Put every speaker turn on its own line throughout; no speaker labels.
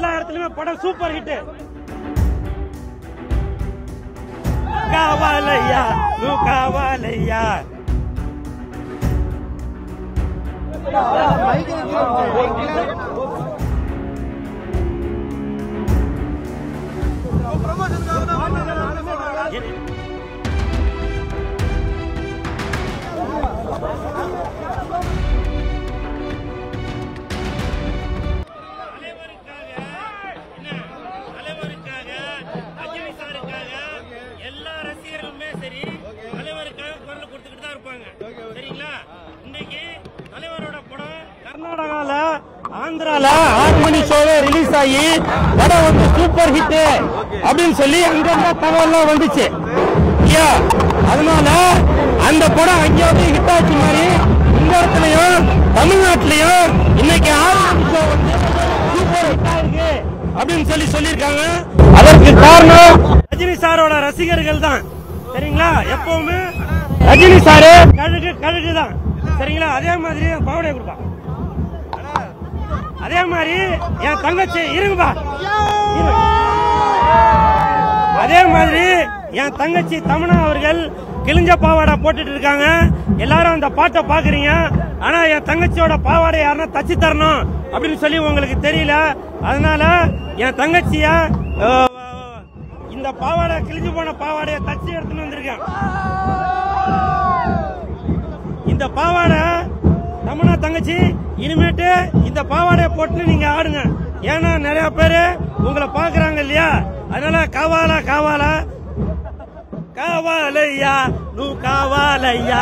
எல்லா இடத்துலயுமே படம் சூப்பர் ஹிட் காவாலையா நூ காவாலையா தலைவருக்காக ஆந்திரால ஆறு மணி ஷோவே ரிலீஸ் ஆகி படம் வந்து சூப்பர் ஹிட் அப்படின்னு சொல்லி அங்கங்க தகவல்லாம் வந்துச்சு. அதனால அந்த படம் அங்கேயாவது ஹிட் ஆச்சு மாதிரி இந்த இடத்துலயும் தமிழ்நாட்டிலையும் இன்னைக்கு ஆறு மணி ஷோ வந்து சூப்பர் ஹிட் ஆயிருக்கு அப்படின்னு சொல்லி சொல்லியிருக்காங்க. அதற்கு காரணம் ரஜினி சாரோட ரசிகர்கள் தான். சரிங்களா? எப்பவுமே ரஜினி சாரு. கழுகு கழுகு தான் சரிங்களா? அதே மாதிரி பாவடைய கொடுப்பா அதே மாதிரி என் தங்கச்சி இருங்கப்பா இரு. அதே மாதிரி என் தங்கச்சி தமிழா அவர்கள் கிழிஞ்ச பாவாடை போட்டுட்டு இருக்காங்க. எல்லாரும் அந்த பாட்டை பாக்குறீங்க ஆனா என் தங்கச்சியோட பாவாடை யாருன்னா தச்சு தரணும் அப்படின்னு சொல்லி உங்களுக்கு தெரியல. அதனால என் தங்கச்சிய இந்த பாவாடை கிழிஞ்சு போன பாவாடையை தச்சு எடுத்துன்னு வந்திருக்கேன். இந்த பாவாடை தங்கச்சி இனிமேட்டு இந்த பாவாடையை போட்டு நீங்க ஆடுங்க. ஏன்னா நிறைய பேரு உங்களை பாக்குறாங்க இல்லையா? அதனால காவாலா காவாலா? காவாலையா நூ காவாலையா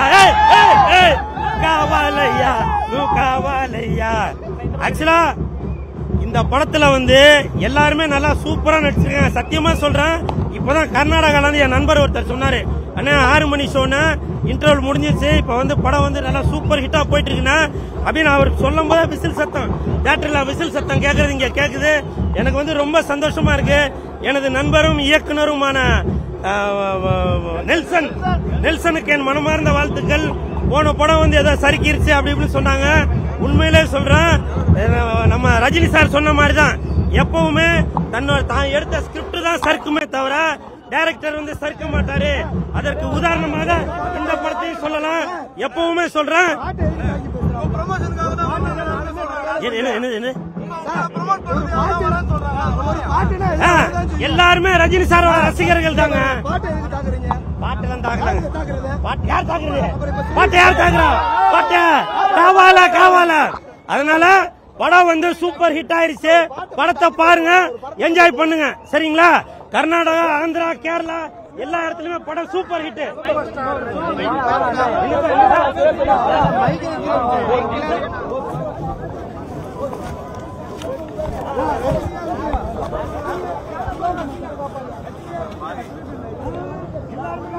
காவாலையா நூ காவாலையா ஆக்சுவலா இந்த படத்துல வந்து எல்லாருமே நல்லா சூப்பரா நடிச்சிருக்காங்க. சத்தியமா சொல்றேன். இப்பதான் கர்நாடகால இருந்து என் நண்பர் ஒருத்தர் சொன்னாரு அண்ணா ஆறு மணி ஷோனா இன்டர்வல் முடிஞ்சிருச்சு. இப்ப வந்து படம் வந்து நல்லா சூப்பர் ஹிட்டா போயிட்டு இருக்குண்ணா அப்படின்னு அவர் சொல்லும் போது விசில் சத்தம். தியேட்டர்ல விசில் சத்தம் கேக்குறது இங்க கேக்குது. எனக்கு வந்து ரொம்ப சந்தோஷமா இருக்கு. எனது நண்பரும் இயக்குனருமான நெல்சன். நெல்சனுக்கு என் மனமார்ந்த வாழ்த்துக்கள். போன படம் வந்து ஏதோ சறுக்கிருச்சு அப்படி இப்படின்னு சொன்னாங்க. உண்மையிலே சொல்றேன். நம்ம ரஜினி சார் சொன்ன மாதிரி தான் எப்பவுமே தன்னோட தான் எடுத்த ஸ்கிரிப்ட் தான் சறுக்குமே தவிர டைரக்டர் வந்து சறுக்க மாட்டாரு. அதற்கு உதாரணமாக இந்த படத்தையும் சொல்லலாம். எப்பவுமே சொல்றேன். என்ன என்ன ஆ, எல்லாருமே ரஜினி சார் ரசிகர்கள் தாங்க. பாட்டெல்லாம் தாக்குறாங்க. பாட்டு யார் தாக்குறது? பாட்டு யார் தாக்குறா? பாட்டு. காவாலா காவாலா. அதனால படம் வந்து சூப்பர் ஹிட் ஆயிருச்சு. படத்தை பாருங்க. என்ஜாய் பண்ணுங்க. சரிங்களா? கர்நாடகா ஆந்திரா கேரளா எல்லா இடத்துலயுமே படம் சூப்பர் ஹிட்
எல்லாருமே